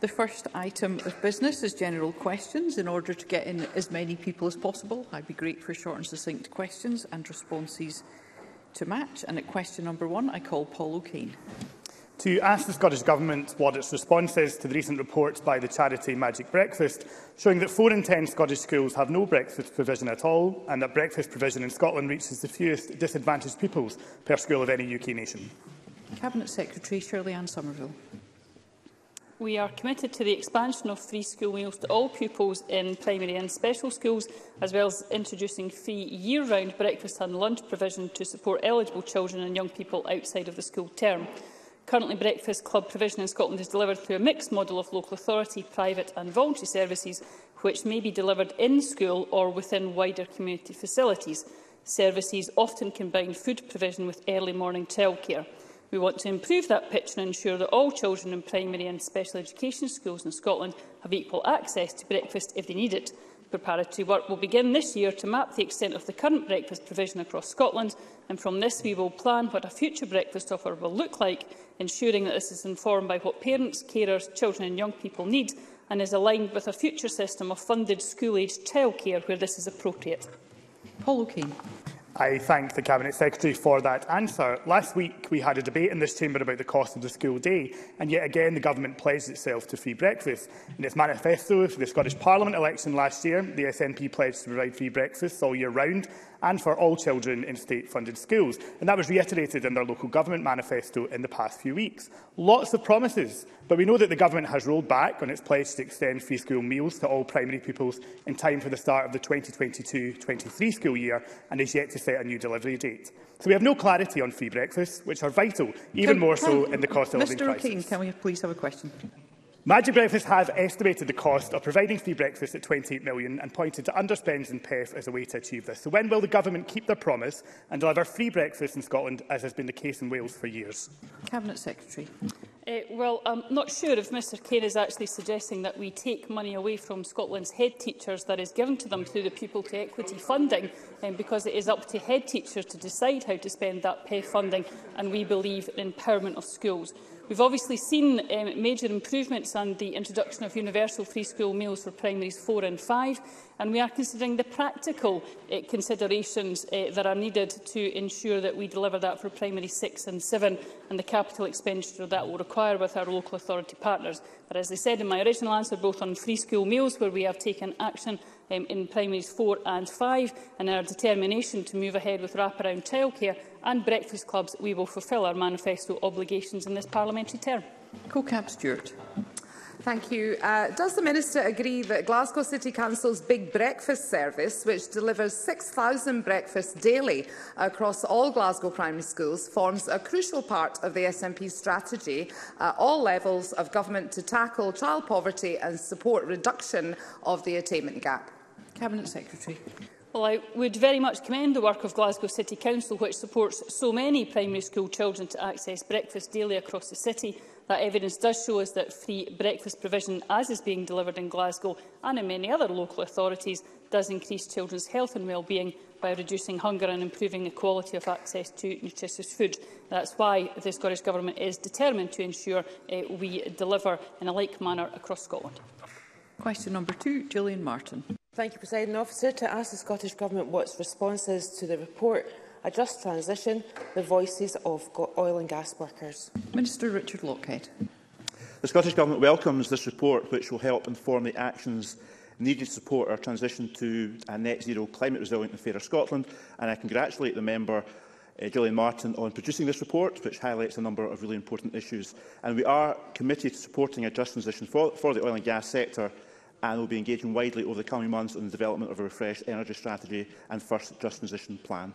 The first item of business is general questions. In order to get in as many people as possible, I'd be great for short and succinct questions and responses to match. And at question number one, I call Paul O'Kane. To ask the Scottish Government what its response is to the recent reports by the charity Magic Breakfast, showing that four in ten Scottish schools have no breakfast provision at all, and that breakfast provision in Scotland reaches the fewest disadvantaged pupils per school of any UK nation. Cabinet Secretary Shirley Ann Somerville. We are committed to the expansion of free school meals to all pupils in primary and special schools, as well as introducing free year-round breakfast and lunch provision to support eligible children and young people outside of the school term. Currently, Breakfast Club provision in Scotland is delivered through a mixed model of local authority, private and voluntary services, which may be delivered in school or within wider community facilities. Services often combine food provision with early morning childcare. We want to improve that picture and ensure that all children in primary and special education schools in Scotland have equal access to breakfast if they need it. Preparatory work will begin this year to map the extent of the current breakfast provision across Scotland, and from this we will plan what a future breakfast offer will look like, ensuring that this is informed by what parents, carers, children and young people need and is aligned with a future system of funded school-age childcare where this is appropriate. Paul O'Kane. I thank the Cabinet Secretary for that answer. Last week, we had a debate in this chamber about the cost of the school day, and yet again the government pledged itself to free breakfast. In its manifesto for the Scottish Parliament election last year, the SNP pledged to provide free breakfast all year round, and for all children in state-funded schools. And that was reiterated in their local government manifesto in the past few weeks. Lots of promises, but we know that the government has rolled back on its pledge to extend free school meals to all primary pupils in time for the start of the 2022-23 school year and is yet to set a new delivery date. So we have no clarity on free breakfasts, which are vital, even can, more can, so in the cost of living crisis. Mr O'Kane, can we please have a question? Magic Breakfast have estimated the cost of providing free breakfast at £28 million and pointed to underspends in Perth as a way to achieve this. So when will the government keep their promise and deliver free breakfast in Scotland, as has been the case in Wales for years? Cabinet Secretary. Uh, well, I'm not sure if Mr Kane is actually suggesting that we take money away from Scotland's head teachers that is given to them through the Pupil to Equity funding, um, because it is up to head teachers to decide how to spend that pay funding, and we believe in empowerment of schools. We've obviously seen um, major improvements on the introduction of universal free school meals for primaries 4 and 5, and we are considering the practical uh, considerations uh, that are needed to ensure that we deliver that for primary 6 and 7 and the capital expenditure that will require with our local authority partners. But as I said in my original answer, both on free school meals, where we have taken action um, in primaries 4 and 5, and our determination to move ahead with wraparound childcare and breakfast clubs, we will fulfil our manifesto obligations in this parliamentary term. Co-Cap Stewart. Thank you. Uh, does the Minister agree that Glasgow City Council's Big Breakfast service, which delivers 6,000 breakfasts daily across all Glasgow primary schools, forms a crucial part of the SNP's strategy at uh, all levels of government to tackle child poverty and support reduction of the attainment gap? Cabinet Secretary. Well, I would very much commend the work of Glasgow City Council, which supports so many primary school children to access breakfast daily across the city. That evidence does show us that free breakfast provision, as is being delivered in Glasgow and in many other local authorities, does increase children's health and well-being by reducing hunger and improving the quality of access to nutritious food. That's why the Scottish Government is determined to ensure uh, we deliver in a like manner across Scotland. Question number two, Julian Martin. Thank you, President Officer. To ask the Scottish Government what its response is to the report A Just Transition, the voices of oil and gas workers. Minister Richard Lockhead. The Scottish Government welcomes this report, which will help inform the actions needed to support our transition to a net zero climate resilient and fairer Scotland. And I congratulate the member uh, Gillian Martin on producing this report, which highlights a number of really important issues. And we are committed to supporting a just transition for, for the oil and gas sector and will be engaging widely over the coming months on the development of a refreshed energy strategy and first just transition plan.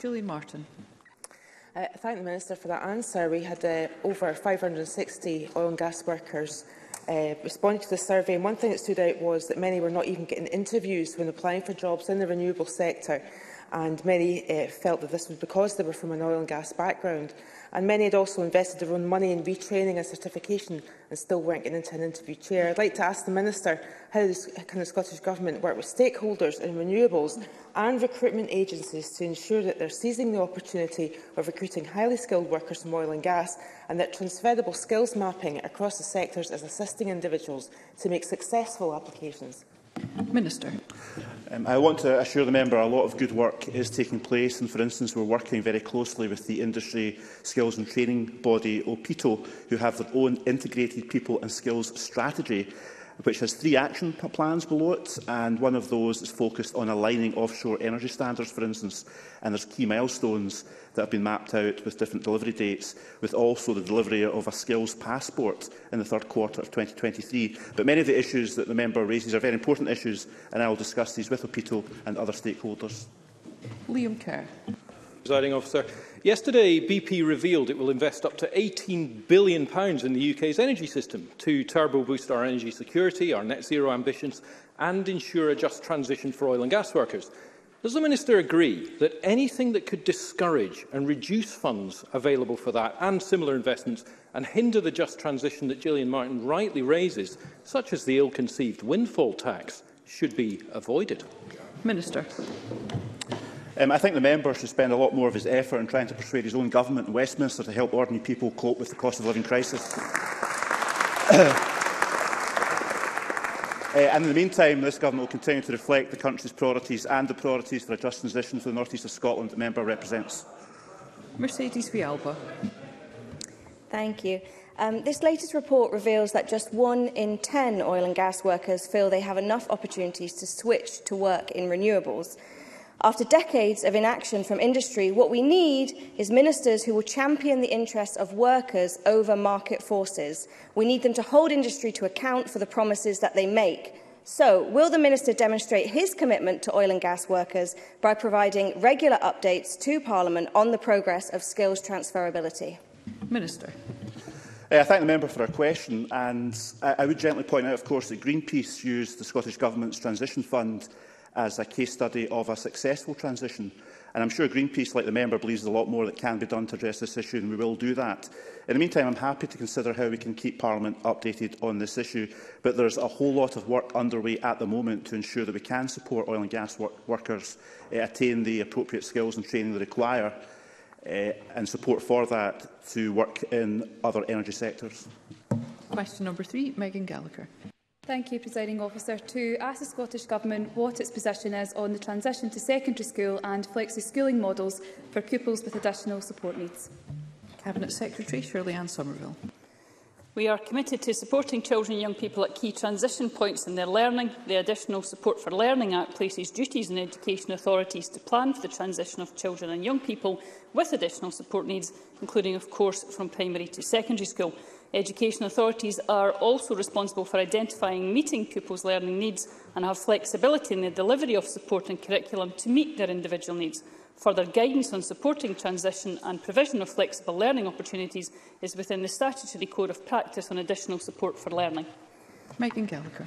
Julie Martin. Uh, thank the Minister for that answer. We had uh, over 560 oil and gas workers uh, responding to the survey. And one thing that stood out was that many were not even getting interviews when applying for jobs in the renewable sector and many uh, felt that this was because they were from an oil and gas background. And many had also invested their own money in retraining and certification and still weren't getting into an interview chair. I'd like to ask the Minister how this, can the Scottish Government work with stakeholders in renewables and recruitment agencies to ensure that they're seizing the opportunity of recruiting highly skilled workers from oil and gas and that transferable skills mapping across the sectors is assisting individuals to make successful applications? Minister. Um, I want to assure the member a lot of good work is taking place and, for instance, we're working very closely with the industry skills and training body, OPITO, who have their own integrated people and skills strategy which has three action plans below it, and one of those is focused on aligning offshore energy standards, for instance, and there's key milestones that have been mapped out with different delivery dates, with also the delivery of a skills passport in the third quarter of 2023. But many of the issues that the member raises are very important issues, and I will discuss these with OPITO and other stakeholders. Liam Kerr. Presiding officer. Yesterday, BP revealed it will invest up to £18 billion in the UK's energy system to turbo boost our energy security, our net zero ambitions, and ensure a just transition for oil and gas workers. Does the Minister agree that anything that could discourage and reduce funds available for that and similar investments and hinder the just transition that Gillian Martin rightly raises, such as the ill-conceived windfall tax, should be avoided? Minister. Um, I think the member should spend a lot more of his effort in trying to persuade his own government in Westminster to help ordinary people cope with the cost of living crisis. Uh, and in the meantime, this Government will continue to reflect the country's priorities and the priorities for a just transition to the North East of Scotland the member represents. Mercedes Vialba. Thank you. Um, this latest report reveals that just one in 10 oil and gas workers feel they have enough opportunities to switch to work in renewables. After decades of inaction from industry, what we need is ministers who will champion the interests of workers over market forces. We need them to hold industry to account for the promises that they make. So, will the Minister demonstrate his commitment to oil and gas workers by providing regular updates to Parliament on the progress of skills transferability? Minister. Uh, I thank the member for her question and I, I would gently point out, of course, that Greenpeace used the Scottish Government's Transition Fund as a case study of a successful transition. And I'm sure Greenpeace, like the member, believes a lot more that can be done to address this issue, and we will do that. In the meantime, I'm happy to consider how we can keep Parliament updated on this issue, but there's a whole lot of work underway at the moment to ensure that we can support oil and gas work workers uh, attain the appropriate skills and training they require uh, and support for that to work in other energy sectors. Question number three, Megan Gallagher. Thank you, Presiding Officer. To ask the Scottish Government what its position is on the transition to secondary school and flexi-schooling models for pupils with additional support needs. Cabinet Secretary Shirley Ann Somerville. We are committed to supporting children and young people at key transition points in their learning. The Additional Support for Learning Act places duties on education authorities to plan for the transition of children and young people with additional support needs, including, of course, from primary to secondary school. Education authorities are also responsible for identifying meeting pupils' learning needs and have flexibility in the delivery of support and curriculum to meet their individual needs. Further guidance on supporting transition and provision of flexible learning opportunities is within the statutory code of practice on additional support for learning. Megan Gallagher.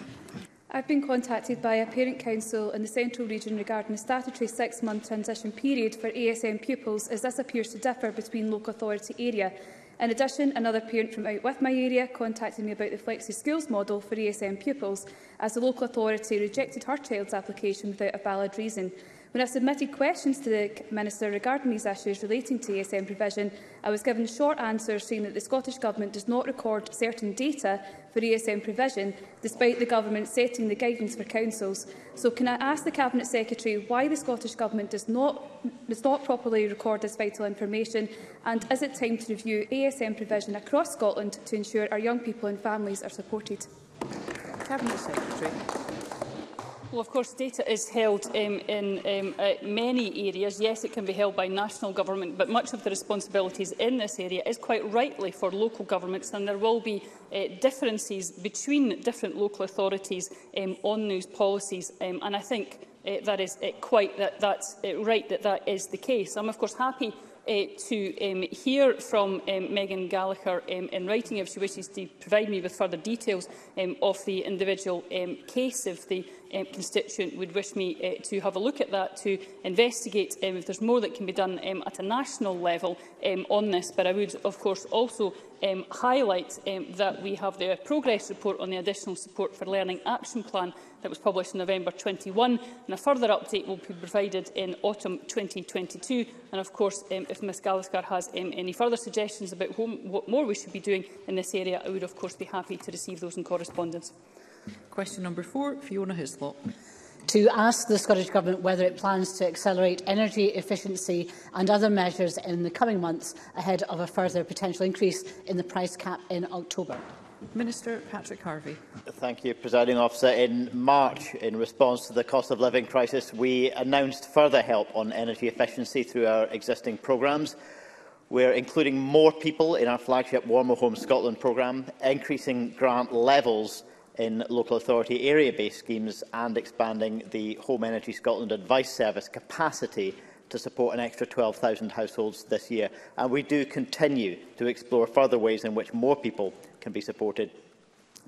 I've been contacted by a parent council in the central region regarding the statutory six-month transition period for ASM pupils as this appears to differ between local authority area In addition, another parent from out with my area contacted me about the Flexi Schools model for ESM pupils as the local authority rejected her child's application without a valid reason. When I submitted questions to the Minister regarding these issues relating to ASM provision, I was given short answers saying that the Scottish Government does not record certain data for ASM provision, despite the Government setting the guidance for councils. So can I ask the Cabinet Secretary why the Scottish Government does not, does not properly record this vital information, and is it time to review ASM provision across Scotland to ensure our young people and families are supported? Cabinet Secretary. Well, of course, data is held um, in um, uh, many areas. Yes, it can be held by national government, but much of the responsibilities in this area is quite rightly for local governments, and there will be uh, differences between different local authorities um, on those policies. Um, and I think uh, that is uh, quite that, that's uh, right that that is the case. I'm, of course, happy Eh, to um, hear from um, Megan Gallagher um, in writing if she wishes to provide me with further details um, of the individual um, case, if the um, constituent would wish me uh, to have a look at that, to investigate um, if there's more that can be done um, at a national level um, on this. But I would, of course, also um, highlight um, that we have the progress report on the additional support for learning action plan that was published in November 21 and a further update will be provided in autumn 2022 and of course um, if Ms Gallagher has um, any further suggestions about whom, what more we should be doing in this area I would of course be happy to receive those in correspondence. Question number four, Fiona Hislop to ask the Scottish Government whether it plans to accelerate energy efficiency and other measures in the coming months ahead of a further potential increase in the price cap in October. Minister Patrick Harvey. Thank you, Presiding Officer. In March, in response to the cost of living crisis, we announced further help on energy efficiency through our existing programmes. We're including more people in our flagship Warmer Home Scotland programme, increasing grant levels in local authority area-based schemes and expanding the Home Energy Scotland Advice Service capacity to support an extra 12,000 households this year. And we do continue to explore further ways in which more people can be supported,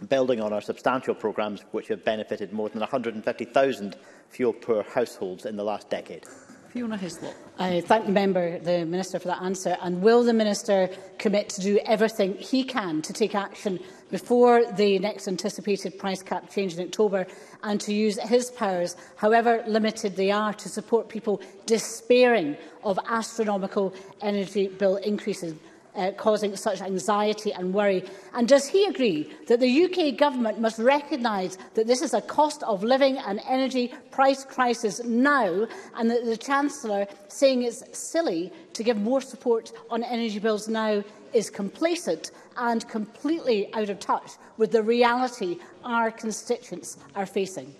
building on our substantial programmes which have benefited more than 150,000 fuel-poor households in the last decade. Fiona Hislop. I thank the member, the minister, for that answer. And will the minister commit to do everything he can to take action before the next anticipated price cap change in October and to use his powers, however limited they are, to support people despairing of astronomical energy bill increases? uh, causing such anxiety and worry? And does he agree that the UK government must recognise that this is a cost of living and energy price crisis now and that the Chancellor saying it's silly to give more support on energy bills now is complacent and completely out of touch with the reality our constituents are facing?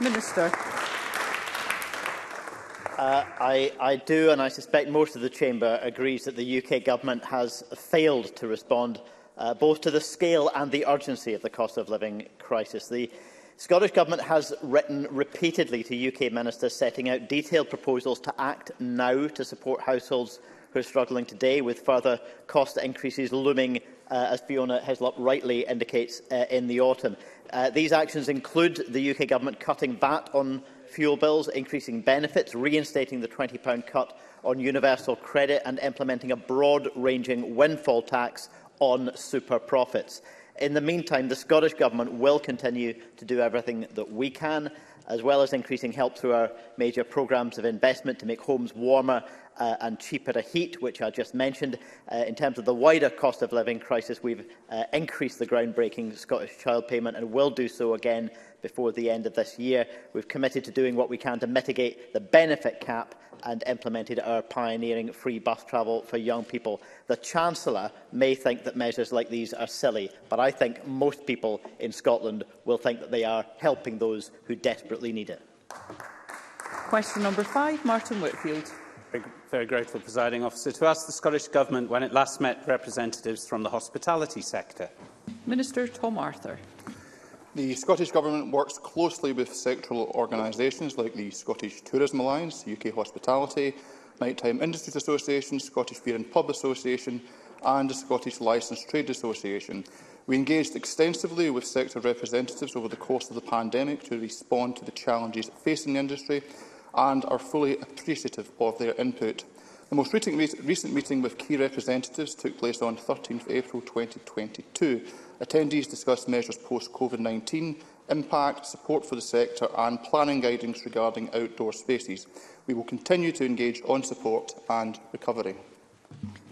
Minister. Uh, I, I do, and I suspect most of the Chamber agrees that the UK Government has failed to respond uh, both to the scale and the urgency of the cost of living crisis. The Scottish Government has written repeatedly to UK ministers setting out detailed proposals to act now to support households who are struggling today with further cost increases looming, uh, as Fiona Heslop rightly indicates, uh, in the autumn. Uh, these actions include the UK Government cutting VAT on fuel bills, increasing benefits, reinstating the £20 cut on universal credit and implementing a broad-ranging windfall tax on super profits. In the meantime, the Scottish Government will continue to do everything that we can, as well as increasing help through our major programmes of investment to make homes warmer uh, and cheaper to heat, which I just mentioned. Uh, in terms of the wider cost of living crisis, we've uh, increased the groundbreaking Scottish child payment and will do so again before the end of this year. We've committed to doing what we can to mitigate the benefit cap and implemented our pioneering free bus travel for young people. The Chancellor may think that measures like these are silly, but I think most people in Scotland will think that they are helping those who desperately need it. Question number five, Martin Whitfield. Very, very grateful, presiding officer, to ask the Scottish Government when it last met representatives from the hospitality sector. Minister Tom Arthur. The Scottish Government works closely with sectoral organisations like the Scottish Tourism Alliance, UK Hospitality, Nighttime Industries Association, Scottish Beer and Pub Association and the Scottish Licensed Trade Association. We engaged extensively with sector representatives over the course of the pandemic to respond to the challenges facing the industry and are fully appreciative of their input. The most recent, meeting with key representatives took place on 13 April 2022 Attendees discussed measures post-COVID-19, impact, support for the sector and planning guidance regarding outdoor spaces. We will continue to engage on support and recovery.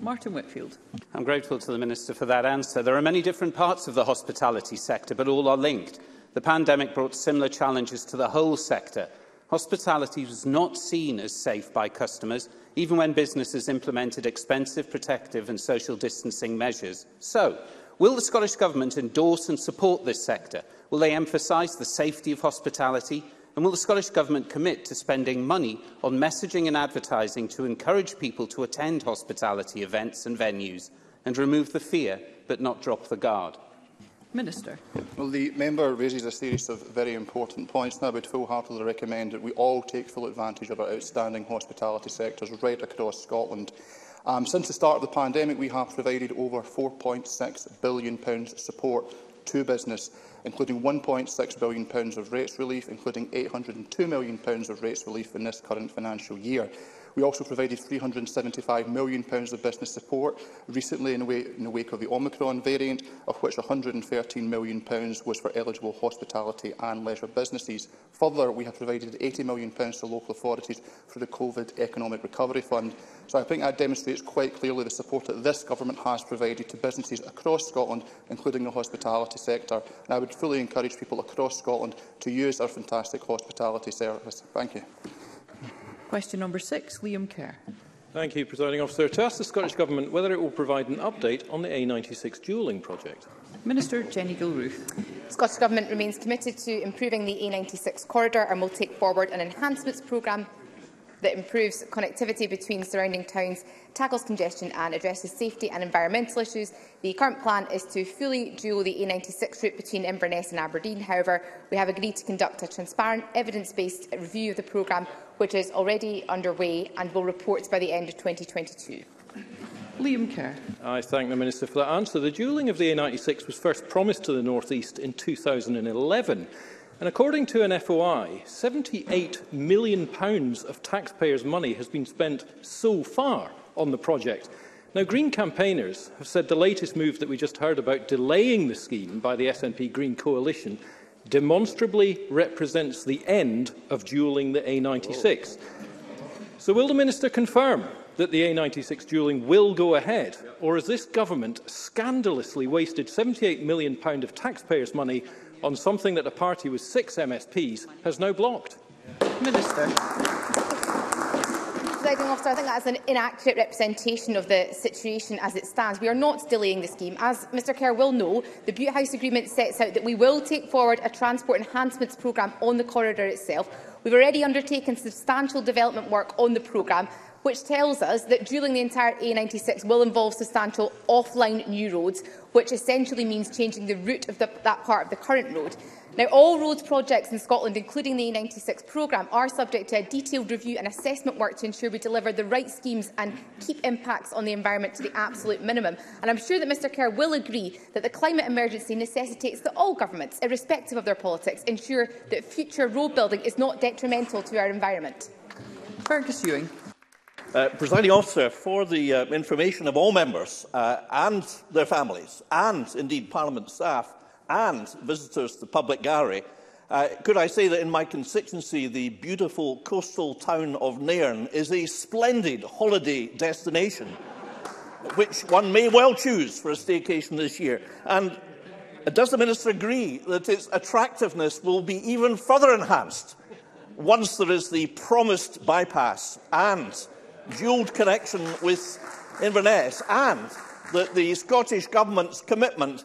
Martin Whitfield. I'm grateful to the Minister for that answer. There are many different parts of the hospitality sector, but all are linked. The pandemic brought similar challenges to the whole sector. Hospitality was not seen as safe by customers, even when businesses implemented expensive protective and social distancing measures. So, Will the Scottish Government endorse and support this sector? Will they emphasise the safety of hospitality? And will the Scottish Government commit to spending money on messaging and advertising to encourage people to attend hospitality events and venues and remove the fear but not drop the guard? Minister. Well, the member raises a series of very important points, and I would wholeheartedly recommend that we all take full advantage of our outstanding hospitality sectors right across Scotland. Um, since the start of the pandemic, we have provided over £4.6 billion support to business, including £1.6 billion of rates relief, including £802 million of rates relief in this current financial year. We also provided £375 million of business support recently in the wake of the Omicron variant, of which £113 million was for eligible hospitality and leisure businesses. Further, we have provided £80 million to local authorities for the COVID Economic Recovery Fund. So I think that demonstrates quite clearly the support that this government has provided to businesses across Scotland, including the hospitality sector. And I would fully encourage people across Scotland to use our fantastic hospitality service. Thank you. Question number six, Liam Kerr. Thank you, Presiding Officer. To ask the Scottish Government whether it will provide an update on the A96 duelling project. Minister Jenny Gilruth. The Scottish Government remains committed to improving the A96 corridor and will take forward an enhancements programme that improves connectivity between surrounding towns, tackles congestion and addresses safety and environmental issues. The current plan is to fully dual the A96 route between Inverness and Aberdeen. However, we have agreed to conduct a transparent, evidence-based review of the programme, which is already underway and will report by the end of 2022. Liam Kerr. I thank the Minister for that answer. The duelling of the A96 was first promised to the North East in 2011 And according to an FOI, £78 million of taxpayers' money has been spent so far on the project. Now, Green campaigners have said the latest move that we just heard about delaying the scheme by the SNP Green Coalition demonstrably represents the end of duelling the A96. Whoa. So will the Minister confirm that the A96 duelling will go ahead, or has this government scandalously wasted £78 million of taxpayers' money on something that a party with six MSPs has now blocked. Yeah. Minister. presiding officer, I think that's an inaccurate representation of the situation as it stands. We are not delaying the scheme. As Mr Kerr will know, the Butte House Agreement sets out that we will take forward a transport enhancements programme on the corridor itself. We've already undertaken substantial development work on the programme which tells us that drilling the entire A96 will involve substantial offline new roads, which essentially means changing the route of the, that part of the current road. Now, all roads projects in Scotland, including the A96 programme, are subject to a detailed review and assessment work to ensure we deliver the right schemes and keep impacts on the environment to the absolute minimum. And I'm sure that Mr Kerr will agree that the climate emergency necessitates that all governments, irrespective of their politics, ensure that future road building is not detrimental to our environment. Fergus Ewing. Uh, presiding officer, for the uh, information of all members uh, and their families, and indeed Parliament staff and visitors to the public gallery, uh, could I say that in my constituency, the beautiful coastal town of Nairn is a splendid holiday destination, which one may well choose for a staycation this year. And does the Minister agree that its attractiveness will be even further enhanced once there is the promised bypass and Jeweled connection with Inverness and that the Scottish Government's commitment,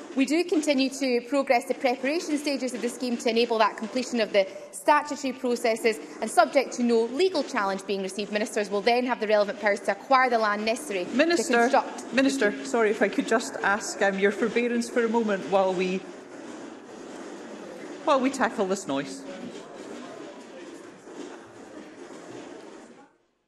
We do continue to progress the preparation stages of the scheme to enable that completion of the statutory processes and subject to no legal challenge being received, ministers will then have the relevant powers to acquire the land necessary Minister, to construct... Minister, sorry if I could just ask um, your forbearance for a moment while we while we tackle this noise.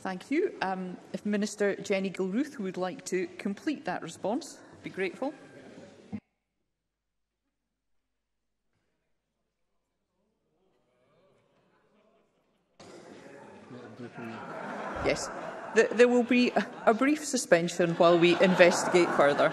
Thank you. Um, if Minister Jenny Gilruth would like to complete that response, I'd be grateful. Yes. There will be a brief suspension while we investigate further.